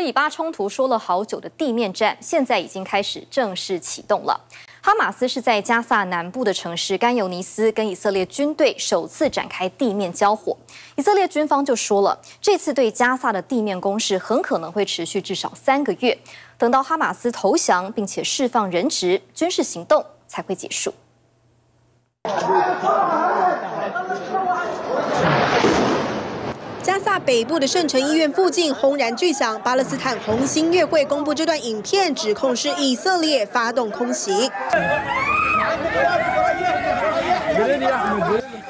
而以巴冲突说了好久的地面战，现在已经开始正式启动了。哈马斯是在加萨南部的城市甘尤尼斯跟以色列军队首次展开地面交火。以色列军方就说了，这次对加萨的地面攻势很可能会持续至少三个月，等到哈马斯投降并且释放人质，军事行动才会结束。加萨北部的圣城医院附近轰然巨响，巴勒斯坦红星月会公布这段影片，指控是以色列发动空袭。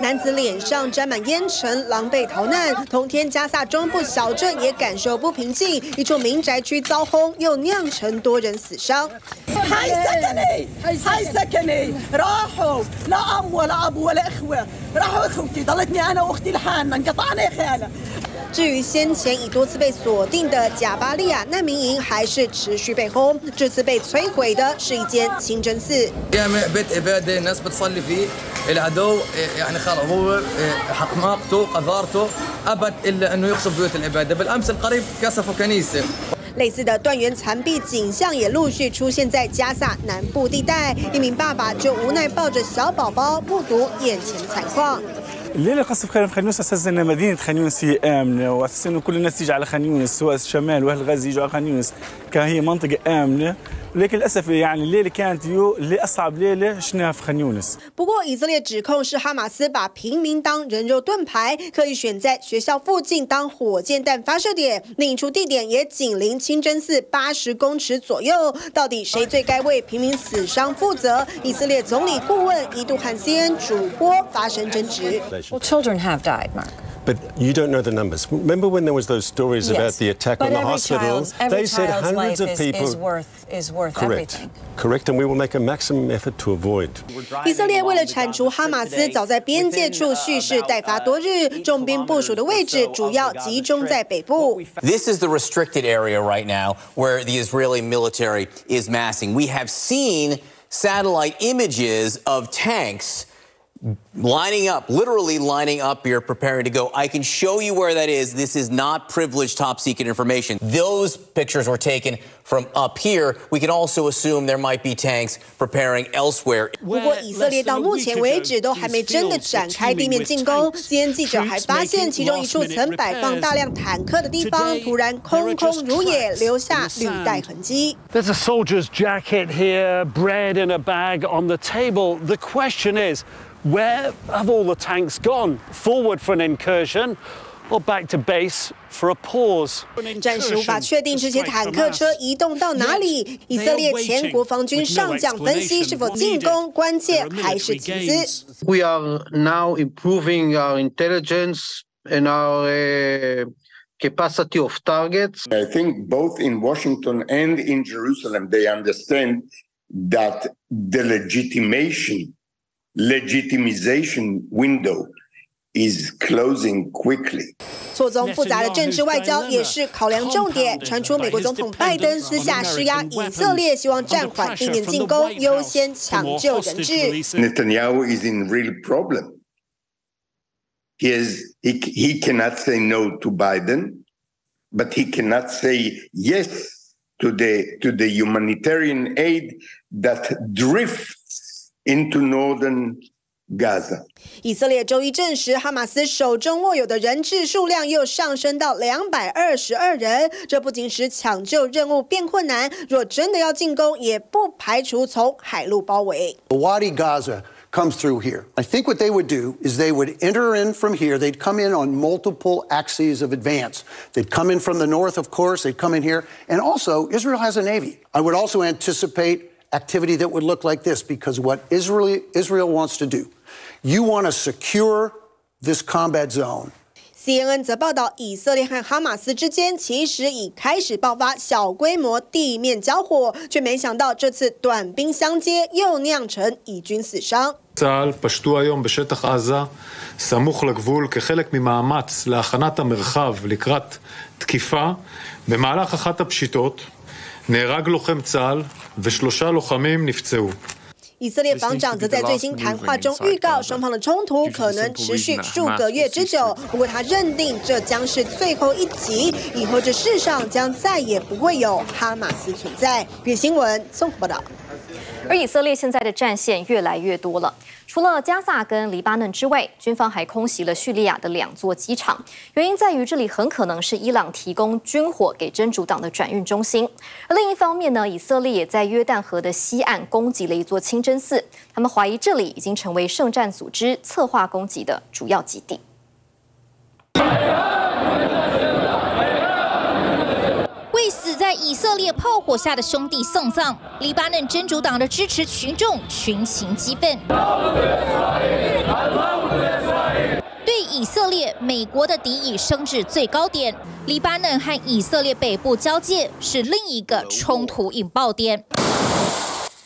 男子脸上沾满烟尘，狼狈逃难。同天，加萨中部小镇也感受不平静，一处民宅区遭轰，又酿成多人死伤。至于先前已多次被锁定的贾巴利亚难民营，还是持续被轰。这次被摧毁的是一间清真寺。今，类似的断垣残壁景象也陆续出现在加萨南部地带。一名爸爸就无奈抱着小宝宝，目睹眼前的惨况。الليلة قصف خان يونس أساس ان مدينة خان يونس هي امنه واساس انه كل الناس تيجي على خان يونس سواء الشمال واهل غزه يجوا على خان يونس؟ كان هي منطقة آمنة. لكن للاسف يعني الليله كانت يو اللي اصعب ليله شفناها في خان يونس 不过以色列指控是哈马斯把平民当人肉盾牌，可以选在学校附近当火箭弹发射点，另一处地点也紧邻清真寺八十公尺左右。到底谁最该为平民死伤负责？以色列总理顾问一度和 CNN 主播发生争执。Well, children have died, Mark. But you don't know the numbers. Remember when there was those stories Yes. about the attack but on the every hospital? child's- every they said child's hundreds life of is, people. is worth is worth Correct. everything. Correct, and we will make a maximum effort to avoid. 以色列为了铲除哈马斯，早在边界处蓄势待发多日，重兵部署的位置主要集中在北部。 This is the restricted area right now where the Israeli military is massing. We have seen satellite images of tanks lining up, literally lining up here, preparing to go. I can show you where that is. This is not privileged top secret information. Those pictures were taken from up here. We can also assume there might be tanks preparing elsewhere. 不过，以色列到目前为止都还没真的展开地面进攻。CNN 记者还发现，其中一处曾摆放大量坦克的地方，突然空空如也，留下履带痕迹。 There's a soldier's jacket here, bread in a bag on the table. The question is, where have all the tanks gone? Forward for an incursion or back to base for a pause? 暂时无法确定这些坦克车移动到哪里。以色列前国防军上将分析，是否进攻关键还是集资。 We are now improving our intelligence and our uh, capacity of targets. I think both in Washington and in Jerusalem, they understand that the legitimation, legitimization window is closing quickly. 错综复杂的政治外交也是考量重点。传出美国总统拜登私下施压以色列，希望暂缓地面进攻，优先抢救人质。 Netanyahu is in real problem. He is he, he cannot say no to Biden, but he cannot say yes to the to the humanitarian aid that drifts into northern Gaza. 以色列周一证实，哈马斯手中握有的人质数量又上升到两百二十二人。这不仅使抢救任务变困难，若真的要进攻，也不排除从海陆包围。 The Wadi Gaza comes through here. I think what they would do is they would enter in from here. They'd come in on multiple axes of advance. They'd come in from the north, of course. They'd come in here. And also, Israel has a navy. I would also anticipate activity that would look like this because what Israel, Israel wants to do, you want to secure this combat zone. CNN 则报道，以色列和哈马斯之间其实已开始爆发小规模地面交火，却没想到这次短兵相接又酿成以军死伤。 צה"ל פשטו היום בשטח עזה, סמוך לגבול, כחלק ממאמץ להכנת המרחב לקראת תקיפה. במהלך אחת הפשיטות נהרג לוחם צה"ל ושלושה לוחמים נפצעו. 以色列防长则在最新谈话中预告，双方的冲突可能持续数个月之久。不过他认定这将是最后一集，以后这世上将再也不会有哈马斯存在。别新闻综合报道。而以色列现在的战线越来越多了，除了加萨跟黎巴嫩之外，军方还空袭了叙利亚的两座机场，原因在于这里很可能是伊朗提供军火给真主党的转运中心。而另一方面呢，以色列也在约旦河的西岸攻击了一座清真真寺，他们怀疑这里已经成为圣战组织策划攻击的主要基地。为死在以色列炮火下的兄弟送葬，黎巴嫩真主党的支持群众群情激愤。对以色列，美国的敌意升至最高点。黎巴嫩和以色列北部交界是另一个冲突引爆点。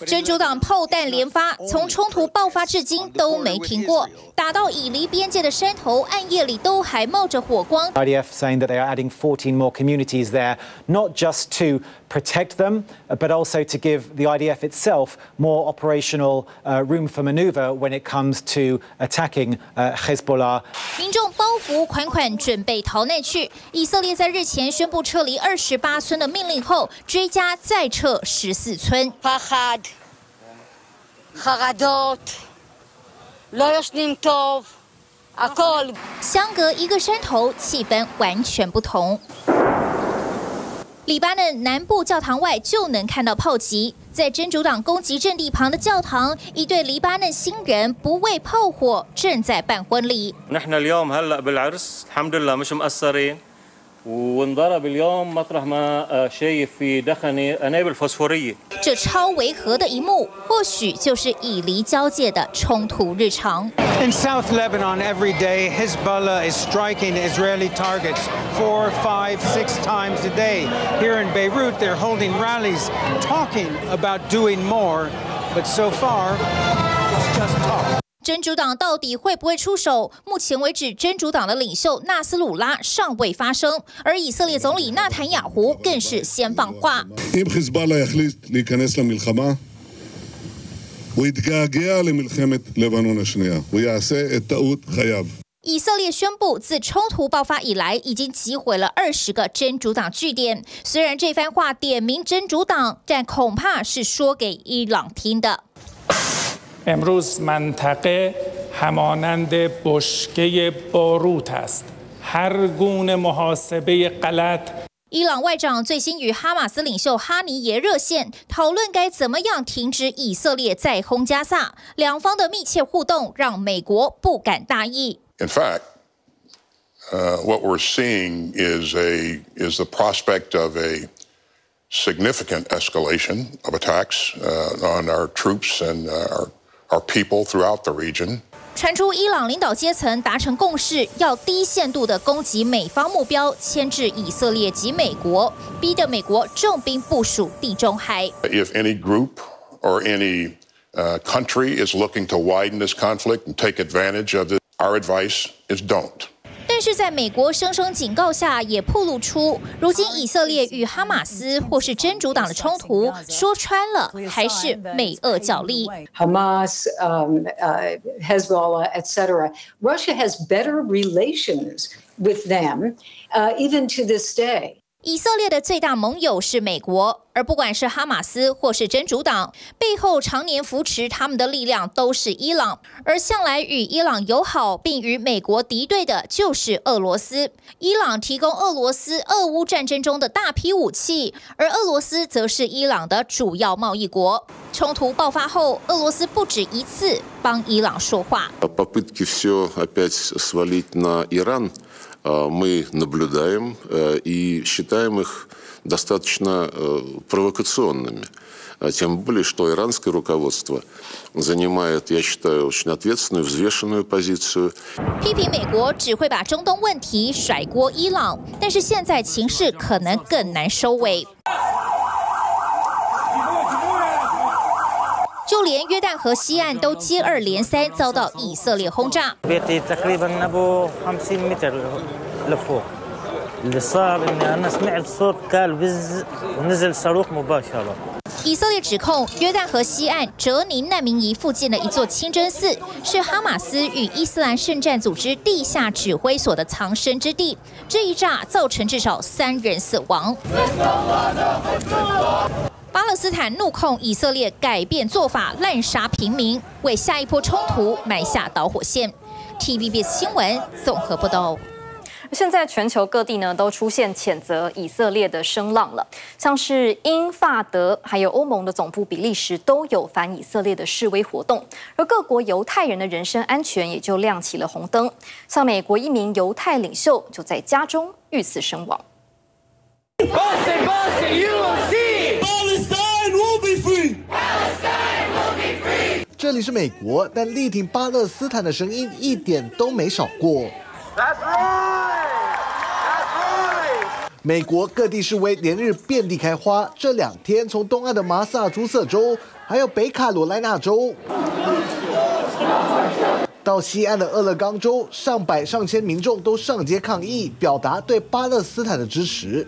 真主党炮弹连发，从冲突爆发至今都没停过，打到以黎边界的山头，暗夜里都还冒着火光。IDF saying that they are adding 14 more communities there, not just to protect them, but also to give the IDF itself more operational room for maneuver when it comes to attacking Hezbollah. 民众包袱款款，准备逃难去。以色列在日前宣布撤离二十八村的命令后，追加再撤十四村。相隔一个山头，气氛完全不同。 黎巴嫩南部教堂外就能看到炮击，在真主党攻击阵地旁的教堂，一对黎巴嫩新人不畏炮火，正在办婚礼。这超违和的一幕，或许就是以黎交界的冲突日常。In South Lebanon, every day Hezbollah is striking Israeli targets four, five, six times a day. Here in Beirut, they're holding rallies, talking about doing more, but so far, it's just talk. 真主党到底会不会出手？目前为止，真主党的领袖纳斯鲁拉尚未发声，而以色列总理纳坦雅胡更是先放话。以色列宣布，自冲突爆发以来，已经击毁了二十个真主党据点。虽然这番话点名真主党，但恐怕是说给伊朗听的。امروز منطقه همانند بشکه باروت است هر گونه محاسبه غلط 伊朗外长最新与哈马斯领袖哈尼耶热线，讨论该怎么样停止以色列再轰加萨。两方的密切互动让美国不敢大意。In fact, uh, what we're seeing is a is the prospect of a significant escalation of attacks uh, on our troops and uh, our our people throughout the region. 传出伊朗领导阶层达成共识，要低限度的攻击美方目标，牵制以色列及美国，逼得美国重兵部署地中海。If any group or any uh, country is looking to widen this conflict and take advantage of it, our advice is don't. 是在美国声声警告下，也暴露出如今以色列与哈马斯或是真主党的冲突，说穿了还是美俄角力。Hamas, um, uh, Hezbollah, etc. Russia has better relations with them, uh, even to this day. 以色列的最大盟友是美国，而不管是哈马斯或是真主党，背后常年扶持他们的力量都是伊朗。而向来与伊朗友好并与美国敌对的就是俄罗斯。伊朗提供俄罗斯俄乌战争中的大批武器，而俄罗斯则是伊朗的主要贸易国。冲突爆发后，俄罗斯不止一次帮伊朗说话。мы наблюдаем и считаем их достаточно провокационными. Тем более, что иранское руководство занимает, я считаю, очень ответственную, взвешенную позицию. 批评美国只会把中东问题甩锅伊朗，但是现在情势可能更难收尾。 就连约旦河西岸都接二连三遭到以色列轰炸。以色列指控约旦河西岸哲宁难民营附近的一座清真寺是哈马斯与伊斯兰圣战组织地下指挥所的藏身之地这一炸造成至少三人死亡巴勒斯坦怒控以色列改变做法，滥杀平民，为下一波冲突埋下导火线。TVBS 新闻综合报道。现在全球各地呢都出现谴责以色列的声浪了，像是英法德还有欧盟的总部比利时都有反以色列的示威活动，而各国犹太人的人身安全也就亮起了红灯。像美国一名犹太领袖就在家中遇刺身亡。这里是美国，但力挺巴勒斯坦的声音一点都没少过。美国各地示威连日遍地开花，这两天从东岸的马萨诸塞州，还有北卡罗来纳州，到西岸的俄勒冈州，上百上千民众都上街抗议，表达对巴勒斯坦的支持。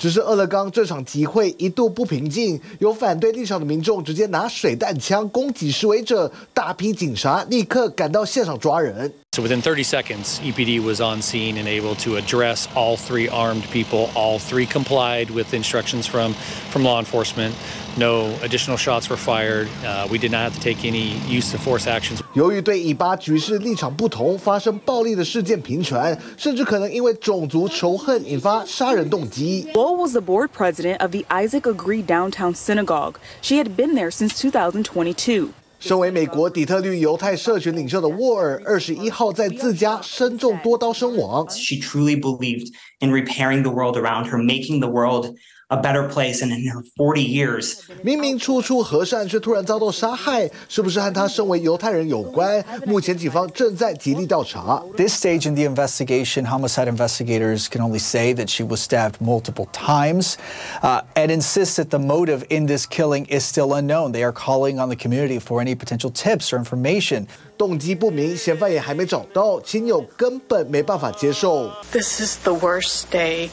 只是俄勒冈这场集会一度不平静，有反对立场的民众直接拿水弹枪攻击示威者，大批警察立刻赶到现场抓人。So within 30 seconds, EPD was on scene and able to address all three armed people. All three complied with instructions from from law enforcement. No additional shots were fired. Uh, we did not have to take any use of force actions. 由于对以巴局势立场不同，发生暴力的事件频传，甚至可能因为种族仇恨引发杀人动机。Lowell was the board president of the Isaac Agree Downtown Synagogue. She had been there since 2022. 身为美国底特律犹太社群领袖的沃尔，二十一号在自家身中多刀身亡。 She truly believed in repairing the world around her, making the world a better place. And in her 40 years, 明明处处和善，却突然遭到杀害，是不是和他身为犹太人有关？目前警方正在极力调查。 This stage in the investigation, homicide investigators can only say that she was stabbed multiple times uh, and insist that the motive in this killing is still unknown. They are calling on the community for any potential tips or information. 动机不明，嫌犯也还没找到，亲友根本没办法接受。 This is the worst day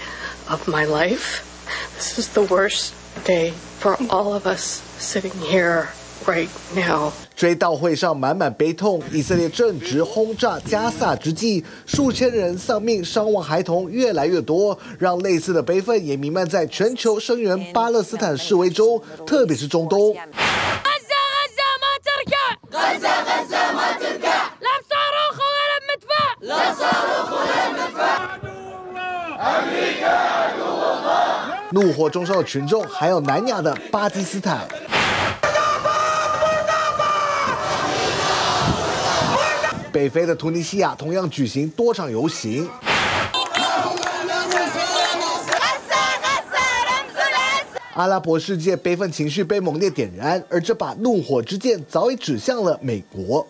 of my life. This is the worst day for all of us sitting here right now. 追悼会上满满悲痛，以色列正值轰炸加萨之际，数千人丧命，伤亡孩童越来越多，让类似的悲愤也弥漫在全球声援巴勒斯坦示威中，特别是中东。怒火中烧的群众，还有南亚的巴基斯坦。北非的突尼西亚同样举行多场游行。阿拉伯世界悲愤情绪被猛烈点燃，而这把怒火之剑早已指向了美国。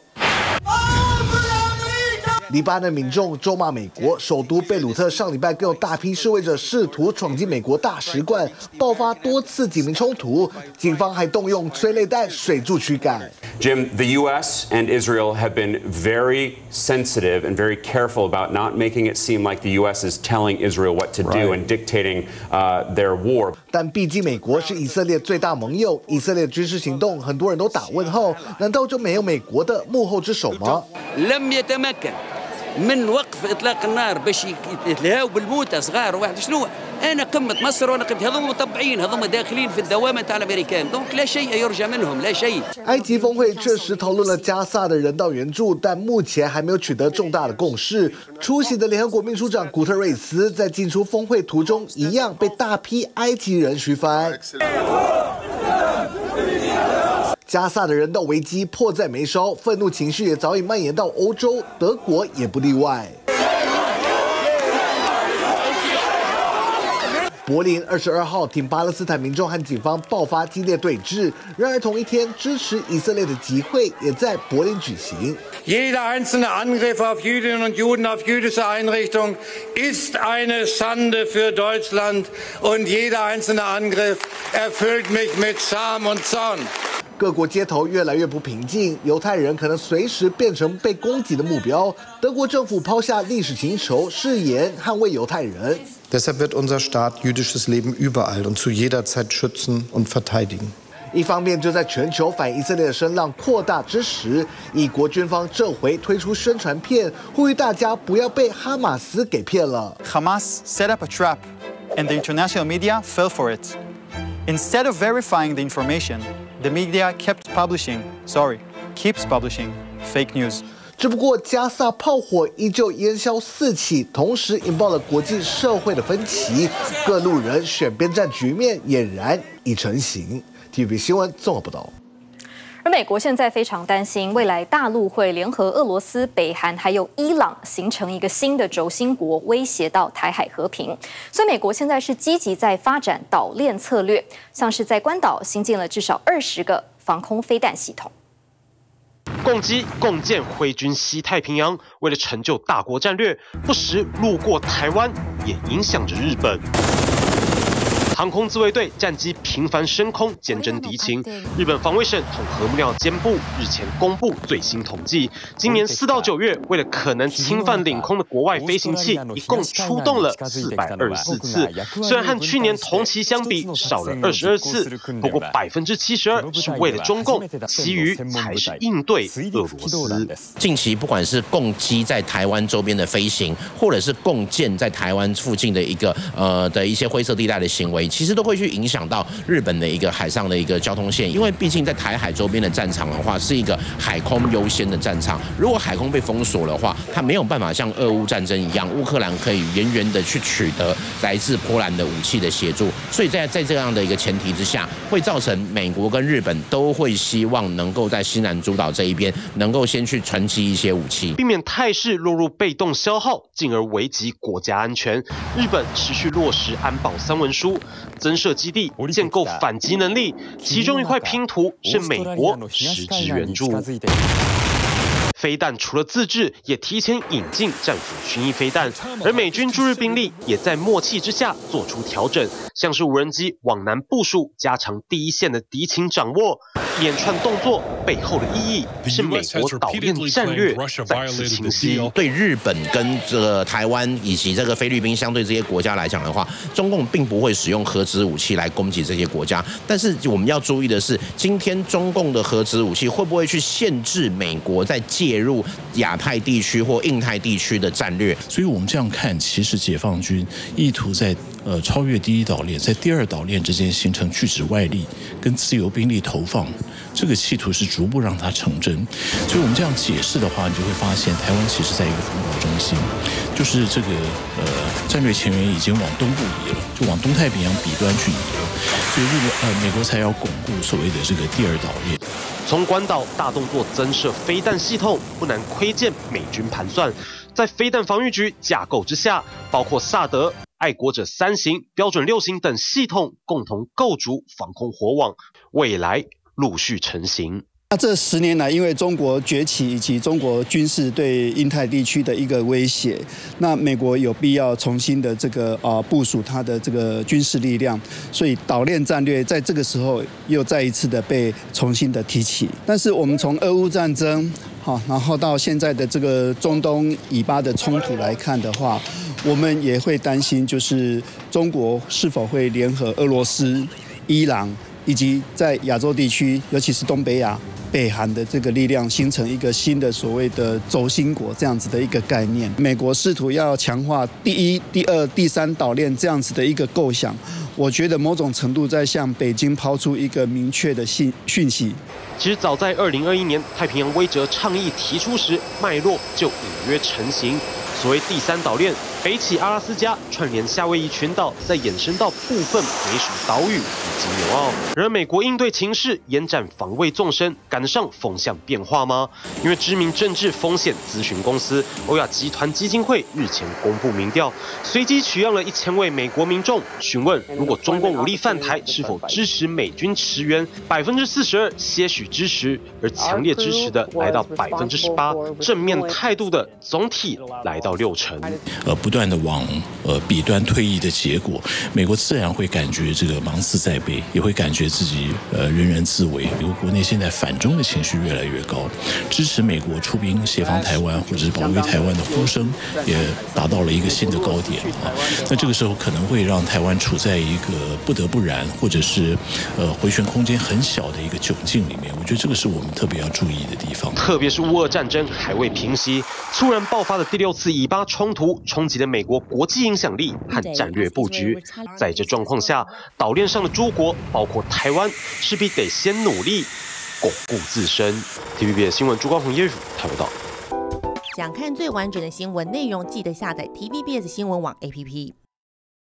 黎巴嫩民众咒骂美国，首都贝鲁特上礼拜更有大批示威者试图闯进美国大使馆，爆发多次警民冲突，警方还动用催泪弹、水柱驱赶。Jim, the U.S. and Israel have been very sensitive and very careful about not making it seem like the U.S. is telling Israel what to do and dictating uh, their war. 但毕竟美国是以色列最大盟友，以色列军事行动很多人都打问号，难道就没有美国的幕后之手吗？ لم يتمكن من وقف اطلاق النار باش يتلهاو بالموتى صغار واحد شنو انا قمه مصر وانا قمه هذوما مطبعين هذوما داخلين في الدوامه تاع الامريكان دونك لا شيء يرجى منهم لا شيء 埃及峰会确实讨论了加萨的人道援助，但目前还没有取得重大的共识。出席的联合国秘书长古特瑞斯在进出峰会途中，一样被大批埃及人嘘翻。 加萨的人道危机迫在眉梢，愤怒情绪也早已蔓延到欧洲，德国也不例外。柏林二十二号挺巴勒斯坦民众和警方爆发激烈对峙，然而同一天支持以色列的集会也在柏林举行。Jeder einzelne Angriff auf Jüdinnen und Juden, auf jüdische Einrichtung ist eine Schande für Deutschland und jeder einzelne Angriff erfüllt mich mit Scham und Zorn. 各国街头越来越不平静，犹太人可能随时变成被攻击的目标。德国政府抛下历史情仇，誓言捍卫犹太人。Deshalb wird unser Staat jüdisches Leben überall und zu jeder Zeit schützen und verteidigen. 一方面，就在全球反以色列的声浪扩大之时，以国军方这回推出宣传片，呼吁大家不要被哈马斯给骗了。Hamas set up a trap, and the international media fell for it. Instead of verifying the information, the media kept publishing, sorry, keeps publishing fake news. 只不过加萨炮火依旧烟消四起，同时引爆了国际社会的分歧，各路人选边站局面俨然已成型。TVB 新闻综合报道。而美国现在非常担心，未来大陆会联合俄罗斯、北韩还有伊朗，形成一个新的轴心国，威胁到台海和平。所以美国现在是积极在发展岛链策略，像是在关岛新建了至少二十个防空飞弹系统。共机共建挥军西太平洋，为了成就大国战略，不时路过台湾，也影响着日本。航空自卫队战机频繁升空，见证敌情。日本防卫省统合幕僚监部日前公布最新统计，今年四到九月，为了可能侵犯领空的国外飞行器，一共出动了四百二十四次。虽然和去年同期相比少了二十二次，不过百分之七十二是为了中共，其余才是应对俄罗斯。近期不管是共机在台湾周边的飞行，或者是共建在台湾附近的一个呃的一些灰色地带的行为。其实都会去影响到日本的一个海上的一个交通线，因为毕竟在台海周边的战场的话，是一个海空优先的战场。如果海空被封锁的话，它没有办法像俄乌战争一样，乌克兰可以源源的去取得来自波兰的武器的协助。所以在在这样的一个前提之下，会造成美国跟日本都会希望能够在西南诸岛这一边能够先去传集一些武器，避免态势落入被动消耗，进而危及国家安全。日本持续落实安保三文书。增设基地，建构反击能力，其中一块拼图是美国。实质援助。飞弹除了自制，也提前引进战斧巡弋飞弹，而美军驻日兵力也在默契之下做出调整，像是无人机往南部署，加强第一线的敌情掌握。一连串动作背后的意义是美国岛链战略再次清晰。对日本跟这个台湾以及这个菲律宾相对这些国家来讲的话，中共并不会使用核子武器来攻击这些国家。但是我们要注意的是，今天中共的核子武器会不会去限制美国在介入亚太地区或印太地区的战略？所以我们这样看，其实解放军意图在。呃，超越第一岛链，在第二岛链之间形成拒止外力跟自由兵力投放，这个企图是逐步让它成真。所以我们这样解释的话，你就会发现，台湾其实在一个风暴中心，就是这个呃战略前沿已经往东部移了，就往东太平洋彼端去移了。所以日本呃美国才要巩固所谓的这个第二岛链。从关岛大动作增设飞弹系统，不难窥见美军盘算，在飞弹防御局架构之下，包括萨德。爱国者三型、标准六型等系统共同构筑防空火网，未来陆续成型。那这十年来，因为中国崛起以及中国军事对印太地区的一个威胁，那美国有必要重新的这个啊部署它的这个军事力量，所以岛链战略在这个时候又再一次的被重新的提起。但是我们从俄乌战争好，然后到现在的这个中东以巴的冲突来看的话。我们也会担心，就是中国是否会联合俄罗斯、伊朗以及在亚洲地区，尤其是东北亚、北韩的这个力量，形成一个新的所谓的轴心国这样子的一个概念。美国试图要强化第一、第二、第三岛链这样子的一个构想，我觉得某种程度在向北京抛出一个明确的信讯息。其实早在二零二一年太平洋威则倡议提出时，脉络就隐约成型。所谓第三岛链，北起阿拉斯加，串联夏威夷群岛，再延伸到部分美属岛屿以及纽澳。而美国应对情势，延展防卫纵深，赶得上风向变化吗？因为知名政治风险咨询公司欧亚集团基金会日前公布民调，随机取样了一千位美国民众，询问如果中共武力犯台，是否支持美军驰援？百分之四十二些许支持，而强烈支持的来到百分之十八，正面态度的总体来到。到六成，呃，不断。断的往呃彼端退役的结果，美国自然会感觉这个芒刺在背，也会感觉自己呃人人自危。美国国内现在反中的情绪越来越高，支持美国出兵协防台湾或者是保卫台湾的呼声也达到了一个新的高点啊。那这个时候可能会让台湾处在一个不得不然，或者是呃回旋空间很小的一个窘境里面。我觉得这个是我们特别要注意的地方。特别是乌俄战争还未平息，突然爆发的第六次以巴冲突，冲击了美国国际影响力和战略布局。在这状况下，岛链上的诸国，包括台湾，势必得先努力巩固自身。TVB 新闻朱光宏耶台报道。想看最完整的新闻内容，记得下载 TVBS 新闻网 APP。